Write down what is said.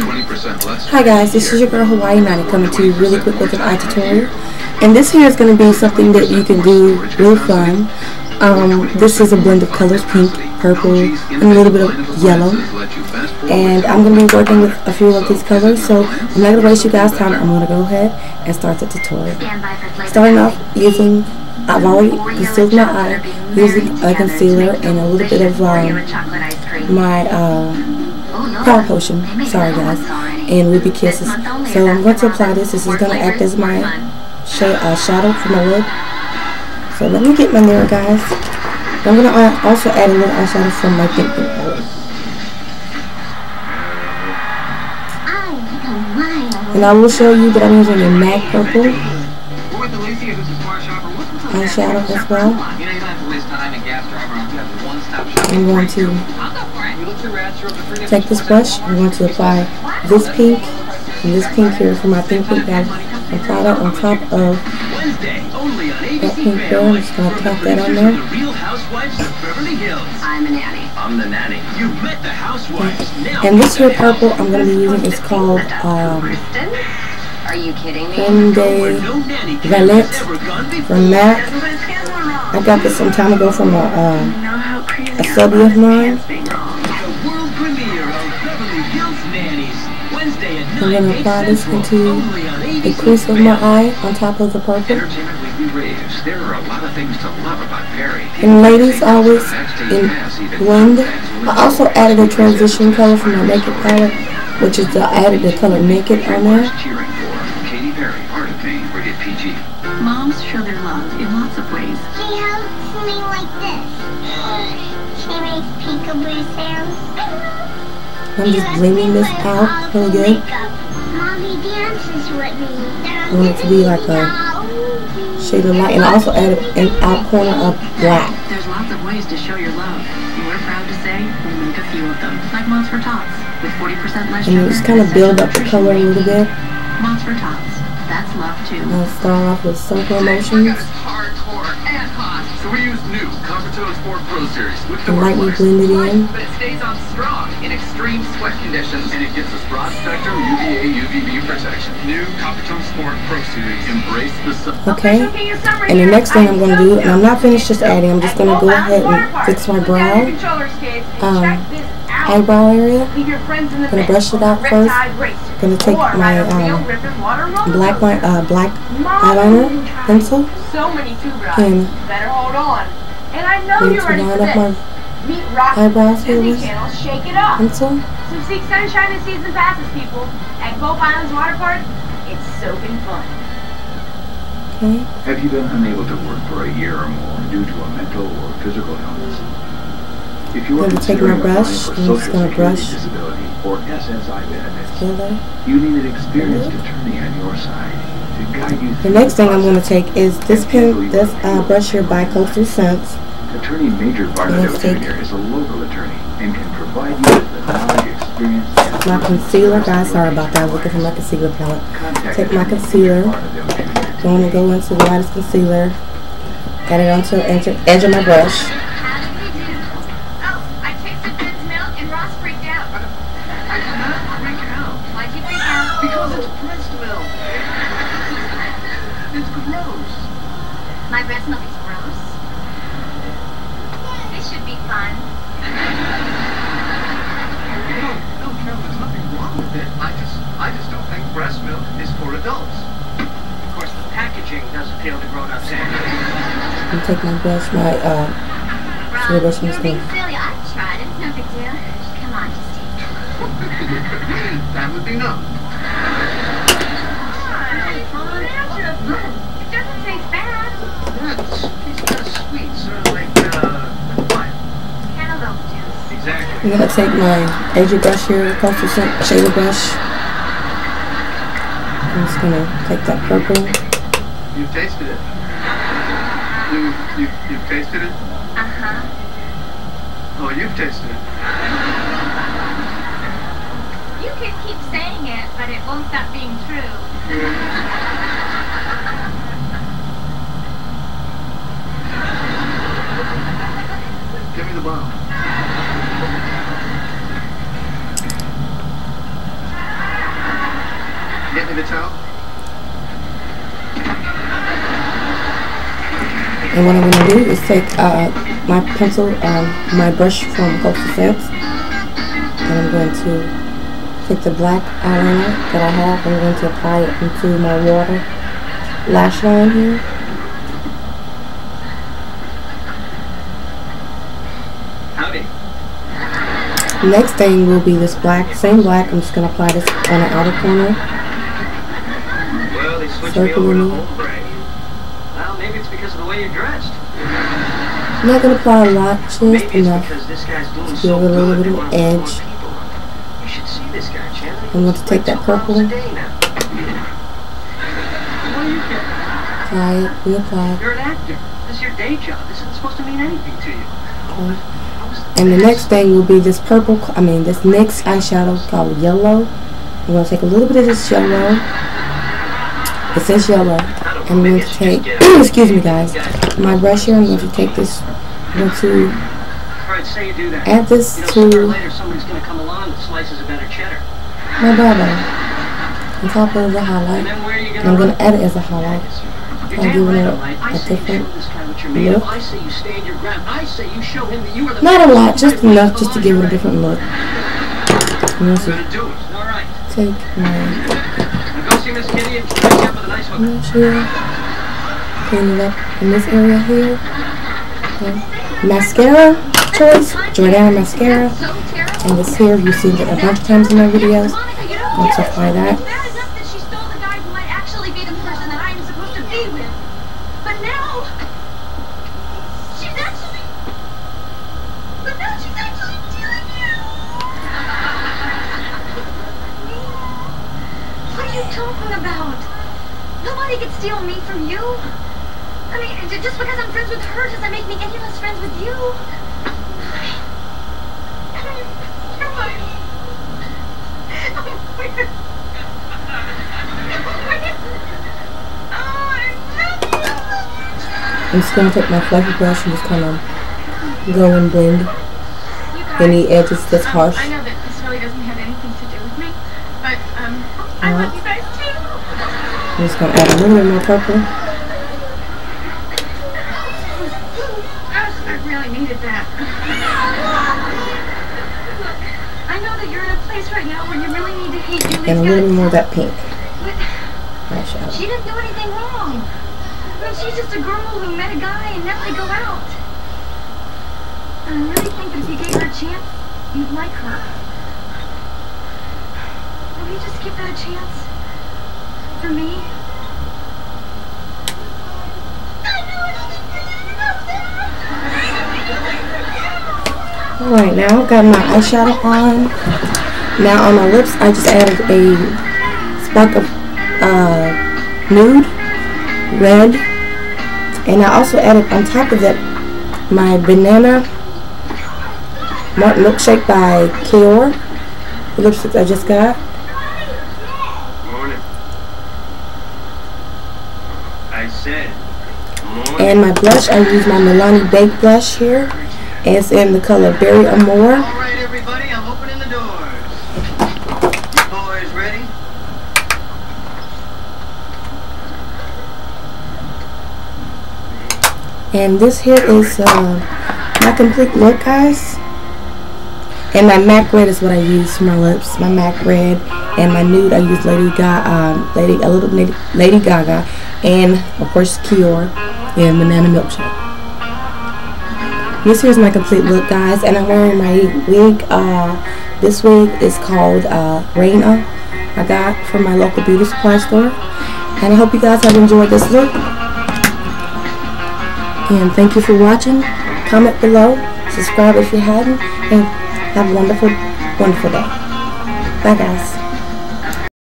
Hi guys, this is your girl Hawaiinani coming to you really quick with an eye tutorial. And this here is going to be something that you can do real fun. Um, this is a blend of colors, pink, purple, and a little bit of yellow. And I'm going to be working with a few of these colors, so I'm not going to waste you guys' time. I'm going to go ahead and start the tutorial. Starting off using, I've already concealed my eye using a concealer and a little bit of um, my uh, Power Potion, sorry guys, and Ruby Kisses. So I'm going to apply this. This is going to act as my sh uh, shadow for my lid. So let me get my mirror, guys. I'm going to also add a little eyeshadow from my pink palette. And I will show you that I'm using a MAC purple eyeshadow as well. I'm going to take this brush. I'm going to apply this pink and this pink here for my pink pink palette. Apply that on top of that pink there. I'm just going to tap that on there. I'm a nanny. I'm the nanny. You met the housewives. And this here purple I'm going to be using is called um, Are you kidding me? Femme Valette from MAC. I got this some time ago from a, uh, a subby of mine. I'm going to apply this into the crease of my eye on top of the purple. And ladies, always in blend. I also added a transition color from my Naked palette, which is the I added the color Naked on there. Moms show their love in lots of ways. She helps me like this. She makes peekaboo sounds. I'm just blending this out really good. Mommy dances with me. I want it to be like a shade of light and I also added an out corner of black. There's lots of ways to show your love. And we're proud to say we make a few of them. Like Mott's for Tots, with 40% less sugar. And just kind of build up the color a little bit. Mott's for Tots. That's love too. I'll start off with circle motions hardcore and hot. So we use new Coppertone Sport Pro Series with and lightly blend it in. But it stays on strong in extreme sweat conditions. And it gives us broad spectrum UVA, UVB protection. New Coppertone Sport Pro Series. Embrace the sun. Okay? And the next thing I'm going to do, and I'm not finished just adding, I'm just going to go ahead and fix my brow, um, eyebrow area. I'm going to brush it out first. I'm going to take my um, black, line, uh, black eyeliner pencil So many two and Better hold on. And I know going you're to ready line for up this. my Meet Rocky eyebrows here Disney with Channel. Shake it up. pencil. So seek sunshine and season passes, people. At Gulf Islands Water Park, it's soaking fun. Okay? Have you been unable to work for a year or more due to a mental or physical illness? If you are I'm gonna take my brush, I'm just gonna brush disability or SSI benefits, Together. you need an experienced attorney on your side to guide you The next thing I'm going to take is this pen, this uh, brush here by Coastal Scents. Attorney Major Barnett Jr. is a local attorney and can provide you with the knowledge, experience, My concealer, guys, sorry about that. I was looking for my concealer palette. Contact Take my concealer. Jr. Going to go into the lightest concealer. Add it onto the edge of my brush. My breast milk is gross. This should be fun. No, no, Carol, there's nothing wrong with it. I just, I just don't think breast milk is for adults. Of course, the packaging does appeal to grown-ups I'm taking my brush, my uh, Ron, Silly brush you and were being silly. I tried. It's no big deal. Come on, just take it. that would be no. It doesn't taste bad. That's, it's kind of sweet, sort of like, uh, what? Cantaloupe juice. Exactly. I'm going to take my edgy brush here, Coastal Scent shader brush. I'm just going to take that purple. You've tasted it. You, you, you've tasted it? Uh-huh. Oh, you've tasted it. You can keep saying it, but it won't stop being true. Give me the bottle. Hand me the towel. And what I'm going to do is take uh, my pencil, um, my brush from Coastal Scents, and I'm going to take the black eyeliner that I have, I'm going to apply it into my water lash line here. Howdy. Next thing will be this black, same black, I'm just going to apply this on the outer corner. Well, they switched you're dressed. I'm not going to apply a lot, just Maybe it's enough. because this guy's doing Give it a little good. bit of wanna edge. You should see this guy, Chandler. I'm going to take that purple, a day now. What are you getting? apply it, reapply. You're an actor. This is your day job. This isn't supposed to mean anything to you. Okay. And the next thing will be this purple, I mean this next eyeshadow called yellow. I'm going to take a little bit of this yellow. It says yellow. I'm going to take, excuse me guys, my brush here, I'm going to take this, I'm going to All right, say you do that. add this to later somebody's going to come along that slices a better cheddar. my brow on top of the highlight. then where are you going And I'm going to add it as a highlight. I'm giving it all right. I a different show this guy what you're made of. look. I say you stand your ground. I say you show him that you are the Not a lot, just enough just to give it a different look. I'm going to Gonna do it. All right. take my see Miss Kitty and she'll up with a nice hook. brush here, clean it up in this area here. Okay. Mascara choice, Jordana mascara. And this here, you've seen it a bunch of times in my videos. Monica, you don't Let's apply that. It's bad Nobody could steal me from you. I mean, just because I'm friends with her doesn't make me any less friends with you. I'm just going to take my fluffy brush and just kind of go and blend any edges that's harsh. I know that this really doesn't have anything to do with me, but um, I Uh-huh. love you. I'm just to add a little bit more purple. I really needed that. I know that you're in a place right now where you really need to hate Julie's And a little bit more of that pink But eyeshadow. she didn't do anything wrong. I mean, she's just a girl who met a guy and now they go out. And I really think that if you gave her a chance, you'd like her. Will you just give that a chance? For me? Alright, now I've got my eyeshadow on. Now on my lips, I just added a spark of uh, nude, red, and I also added on top of that my banana milkshake by Kior. The lipstick I just got. And my blush, I use my Milani Baked Blush here. It's in the color Berry Amore. All right, everybody, I'm opening the doors. Boys ready? And this here is uh, my complete look, guys. And my MAC red is what I use for my lips. My MAC red and my nude I use Lady Gaga, um, Lady a little Lady, Lady Gaga, and of course Kior and Banana Milkshake. This here's my complete look, guys, and I'm wearing my wig. Uh, this wig is called uh, Reina. I got from my local beauty supply store, and I hope you guys have enjoyed this look. And thank you for watching. Comment below, subscribe if you haven't. and have a wonderful, wonderful day. Bye, guys.